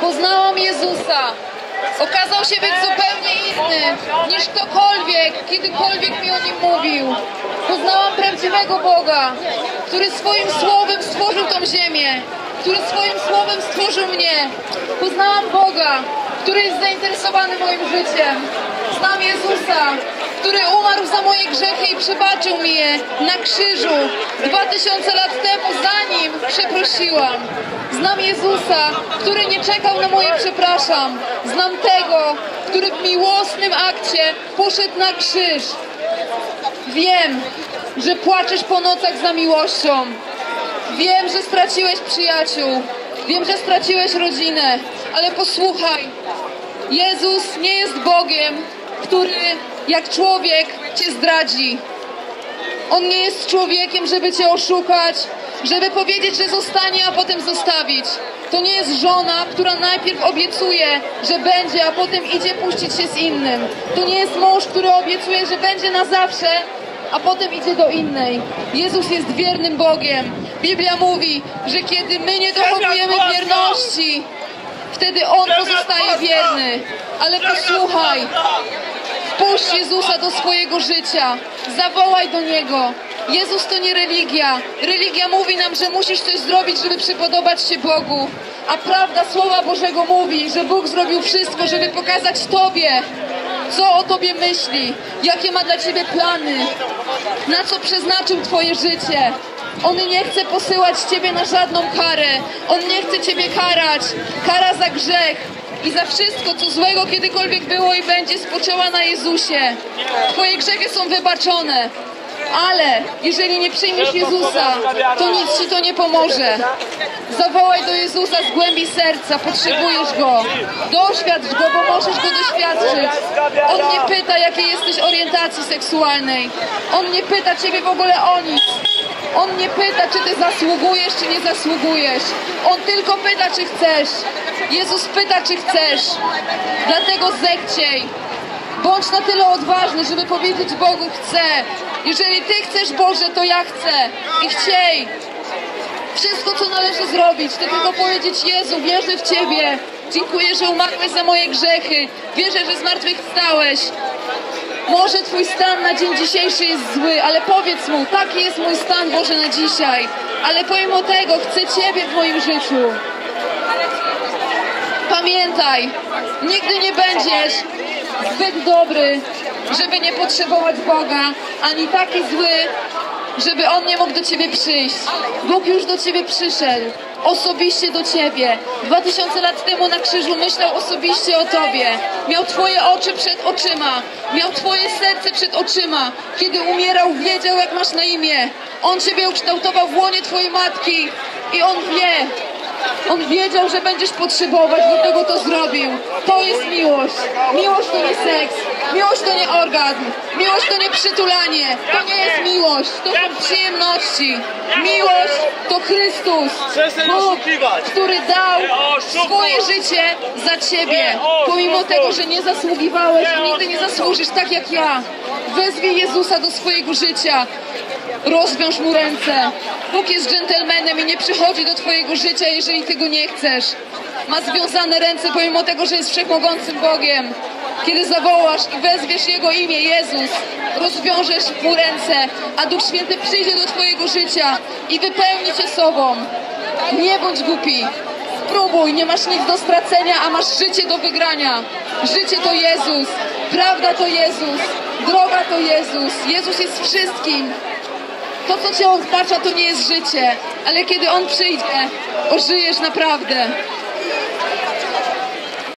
Poznałam Jezusa. Okazał się być zupełnie inny niż ktokolwiek, kiedykolwiek mi o nim mówił. Poznałam prawdziwego Boga, który swoim słowem stworzył tą ziemię, który swoim słowem stworzył mnie. Poznałam Boga, który jest zainteresowany moim życiem. Znam Jezusa, który umarł za moje grzechy i przebaczył mi je na krzyżu dwa tysiące lat temu, zanim przeprosiłam. Znam Jezusa, który nie czekał na moje przepraszam. Znam tego, który w miłosnym akcie poszedł na krzyż. Wiem, że płaczesz po nocach za miłością. Wiem, że straciłeś przyjaciół. Wiem, że straciłeś rodzinę. Ale posłuchaj, Jezus nie jest Bogiem, który jak człowiek cię zdradzi. On nie jest człowiekiem, żeby cię oszukać, żeby powiedzieć, że zostanie, a potem zostawić. To nie jest żona, która najpierw obiecuje, że będzie, a potem idzie puścić się z innym. To nie jest mąż, który obiecuje, że będzie na zawsze, a potem idzie do innej. Jezus jest wiernym Bogiem. Biblia mówi, że kiedy my nie dochowujemy wierności, wtedy On pozostaje wierny. Ale posłuchaj, Wpuść Jezusa do swojego życia. Zawołaj do Niego. Jezus to nie religia. Religia mówi nam, że musisz coś zrobić, żeby przypodobać się Bogu. A prawda Słowa Bożego mówi, że Bóg zrobił wszystko, żeby pokazać Tobie, co o Tobie myśli, jakie ma dla Ciebie plany, na co przeznaczył Twoje życie. On nie chce posyłać Ciebie na żadną karę. On nie chce Ciebie karać. Kara za grzech i za wszystko, co złego kiedykolwiek było i będzie, spoczęła na Jezusie. Twoje grzechy są wybaczone. Ale jeżeli nie przyjmiesz Jezusa, to nic Ci to nie pomoże. Zawołaj do Jezusa z głębi serca, potrzebujesz Go. Doświadcz Go, bo możesz Go doświadczyć. On nie pyta, jakiej jesteś orientacji seksualnej. On nie pyta Ciebie w ogóle o nic. On nie pyta, czy Ty zasługujesz, czy nie zasługujesz. On tylko pyta, czy chcesz. Jezus pyta, czy chcesz. Dlatego zechciej. Bądź na tyle odważny, żeby powiedzieć Bogu chcę. Jeżeli Ty chcesz, Boże, to ja chcę. I chciej. Wszystko, co należy zrobić, to tylko powiedzieć Jezu, wierzę w Ciebie. Dziękuję, że umarłeś za moje grzechy. Wierzę, że zmartwychwstałeś. Może Twój stan na dzień dzisiejszy jest zły, ale powiedz Mu, taki jest mój stan, Boże, na dzisiaj. Ale pomimo tego chcę Ciebie w moim życiu. Pamiętaj, nigdy nie będziesz zbyt dobry, żeby nie potrzebować Boga, ani taki zły, żeby On nie mógł do Ciebie przyjść. Bóg już do Ciebie przyszedł, osobiście do Ciebie. Dwa tysiące lat temu na krzyżu myślał osobiście o Tobie. Miał Twoje oczy przed oczyma, miał Twoje serce przed oczyma. Kiedy umierał, wiedział jak masz na imię. On Ciebie ukształtował w łonie Twojej matki i On wie, on wiedział, że będziesz potrzebować, dlatego to zrobił. To jest miłość. Miłość to nie seks. Miłość to nie orgazm. Miłość to nie przytulanie. To nie jest miłość. To są przyjemności. Miłość to Chrystus. Bóg, który dał swoje życie za ciebie. Pomimo tego, że nie zasługiwałeś i nigdy nie zasłużysz tak jak ja. Wezwij Jezusa do swojego życia. Rozwiąż mu ręce. Bóg jest dżentelmenem i nie przychodzi do twojego życia, jeżeli tego nie chcesz. Ma związane ręce, pomimo tego, że jest wszechmogącym Bogiem. Kiedy zawołasz i wezwiesz Jego imię, Jezus, rozwiążesz mu ręce, a Duch Święty przyjdzie do twojego życia i wypełni cię sobą. Nie bądź głupi. Spróbuj, nie masz nic do stracenia, a masz życie do wygrania. Życie to Jezus, prawda to Jezus, droga to Jezus. Jezus jest wszystkim. To, co cię otacza, to nie jest życie, ale kiedy On przyjdzie, ożyjesz naprawdę.